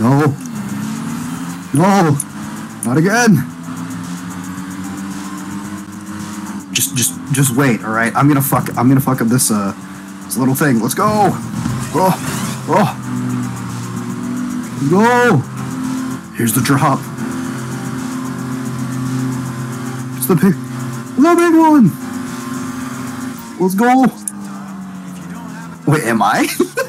No. No. Not again. Just, just, just wait. All right. I'm gonna fuck. I'm gonna fuck up this, uh, this little thing. Let's go. Oh, oh. Go. Here's the drop. It's the big, the big one. Let's go. Wait, am I?